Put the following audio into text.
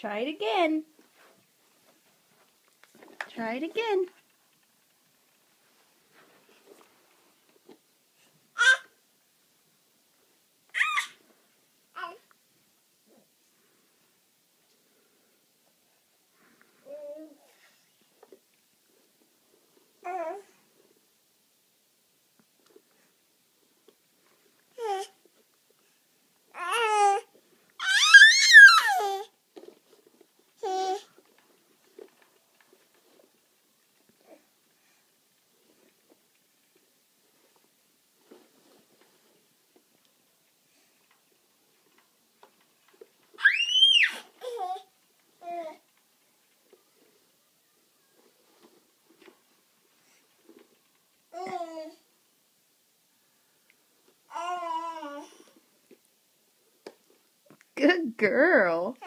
Try it again. Try it again. Good girl.